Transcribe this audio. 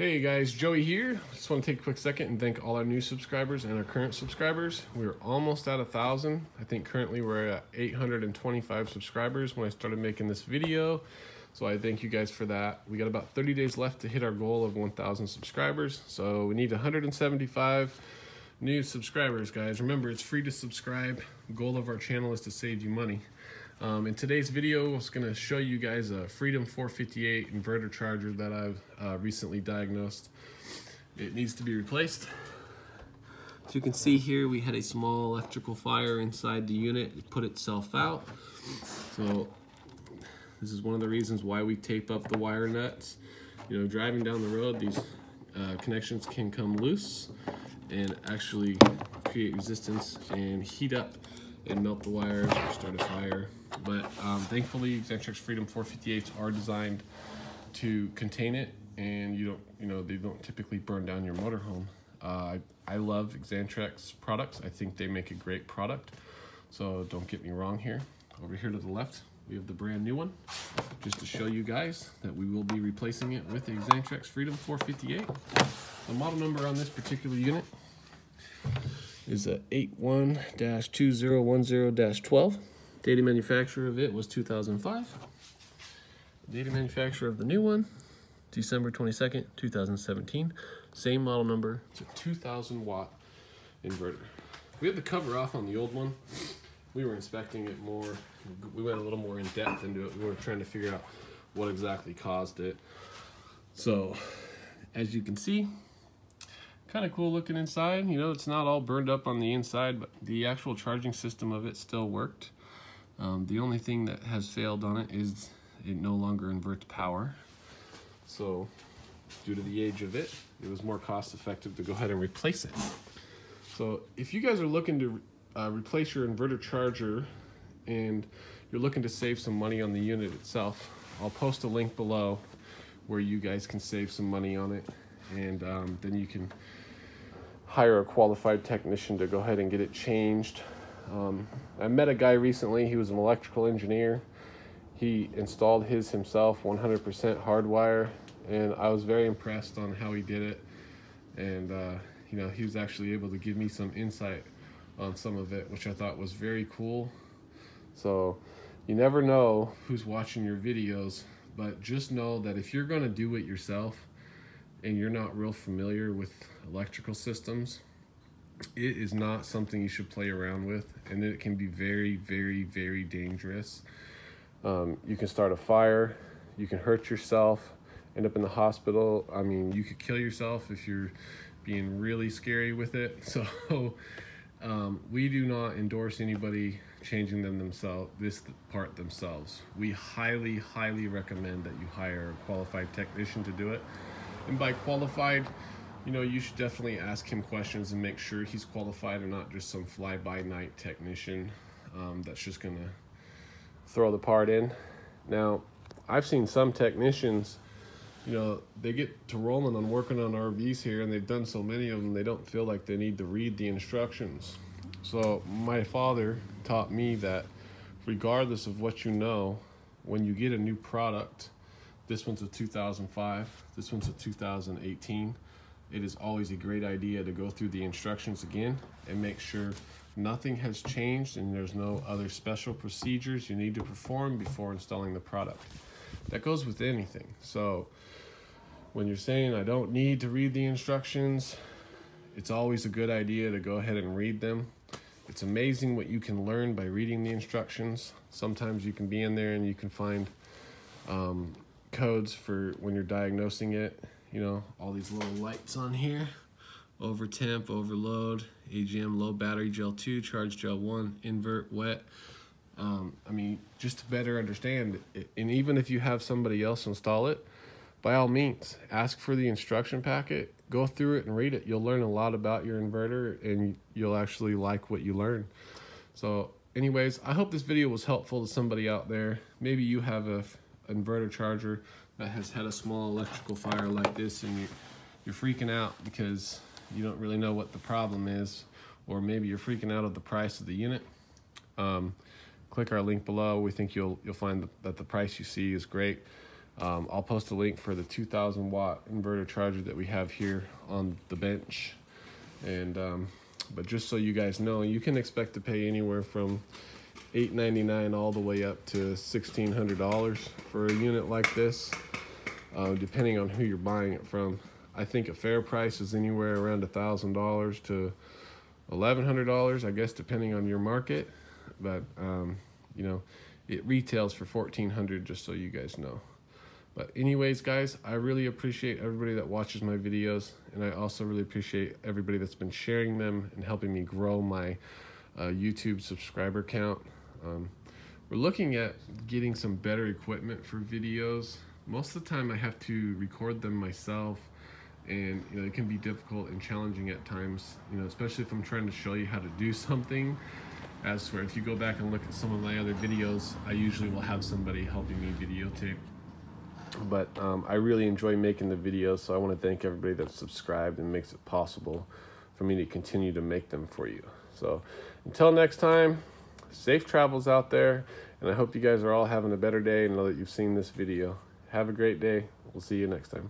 Hey guys, Joey here. Just want to take a quick second and thank all our new subscribers and our current subscribers. We're almost at a thousand. I think currently we're at 825 subscribers when I started making this video. So I thank you guys for that. We got about 30 days left to hit our goal of 1,000 subscribers. So we need 175 new subscribers, guys. Remember, it's free to subscribe. Goal of our channel is to save you money. Um, in today's video, I was going to show you guys a Freedom 458 inverter charger that I've uh, recently diagnosed. It needs to be replaced. As you can see here, we had a small electrical fire inside the unit. It put itself out. So this is one of the reasons why we tape up the wire nuts. You know, driving down the road, these uh, connections can come loose and actually create resistance and heat up and melt the wires or start a fire. But um, thankfully, Xantrex Freedom 458s are designed to contain it, and you don't, you know, they don't typically burn down your motorhome. Uh, I, I love Xantrex products. I think they make a great product. So don't get me wrong here. Over here to the left, we have the brand new one, just to show you guys that we will be replacing it with a Xantrex Freedom 458. The model number on this particular unit is a 81-2010-12. Data manufacturer of it was 2005. Data manufacturer of the new one, December 22nd, 2017. Same model number, it's a 2000 watt inverter. We had the cover off on the old one. We were inspecting it more, we went a little more in depth into it. We were trying to figure out what exactly caused it. So, as you can see, kind of cool looking inside. You know, it's not all burned up on the inside, but the actual charging system of it still worked. Um, the only thing that has failed on it is it no longer inverts power. So due to the age of it, it was more cost effective to go ahead and replace it. So if you guys are looking to uh, replace your inverter charger and you're looking to save some money on the unit itself, I'll post a link below where you guys can save some money on it and um, then you can hire a qualified technician to go ahead and get it changed. Um, I met a guy recently, he was an electrical engineer. He installed his himself 100% hardwire and I was very impressed on how he did it. And uh, you know, he was actually able to give me some insight on some of it, which I thought was very cool. So you never know who's watching your videos, but just know that if you're gonna do it yourself, and you're not real familiar with electrical systems, it is not something you should play around with and it can be very, very, very dangerous. Um, you can start a fire, you can hurt yourself, end up in the hospital. I mean, you could kill yourself if you're being really scary with it. So um, we do not endorse anybody changing them themselves, this part themselves. We highly, highly recommend that you hire a qualified technician to do it. And by qualified, you know, you should definitely ask him questions and make sure he's qualified and not just some fly-by-night technician um, that's just gonna throw the part in. Now, I've seen some technicians, you know, they get to rolling on working on RVs here and they've done so many of them, they don't feel like they need to read the instructions. So my father taught me that regardless of what you know, when you get a new product, this one's a 2005. This one's a 2018. It is always a great idea to go through the instructions again and make sure nothing has changed and there's no other special procedures you need to perform before installing the product. That goes with anything. So when you're saying I don't need to read the instructions, it's always a good idea to go ahead and read them. It's amazing what you can learn by reading the instructions. Sometimes you can be in there and you can find um, codes for when you're diagnosing it. You know, all these little lights on here. Over temp, overload, AGM, low battery gel 2, charge gel 1, invert, wet. Um, I mean, just to better understand, and even if you have somebody else install it, by all means, ask for the instruction packet, go through it and read it. You'll learn a lot about your inverter and you'll actually like what you learn. So anyways, I hope this video was helpful to somebody out there. Maybe you have a inverter charger that has had a small electrical fire like this and you, you're freaking out because you don't really know what the problem is or maybe you're freaking out of the price of the unit. Um, click our link below. We think you'll you'll find that the price you see is great. Um, I'll post a link for the 2000 watt inverter charger that we have here on the bench. And, um, but just so you guys know, you can expect to pay anywhere from $8.99 all the way up to $1,600 for a unit like this, uh, depending on who you're buying it from. I think a fair price is anywhere around $1,000 to $1,100, I guess, depending on your market. But, um, you know, it retails for 1,400, just so you guys know. But anyways, guys, I really appreciate everybody that watches my videos, and I also really appreciate everybody that's been sharing them and helping me grow my uh, YouTube subscriber count. Um, we're looking at getting some better equipment for videos. Most of the time I have to record them myself and you know it can be difficult and challenging at times, you know, especially if I'm trying to show you how to do something. As for if you go back and look at some of my other videos, I usually will have somebody helping me videotape but um, I really enjoy making the videos, so I want to thank everybody that's subscribed and makes it possible for me to continue to make them for you. So until next time, safe travels out there, and I hope you guys are all having a better day and know that you've seen this video. Have a great day. We'll see you next time.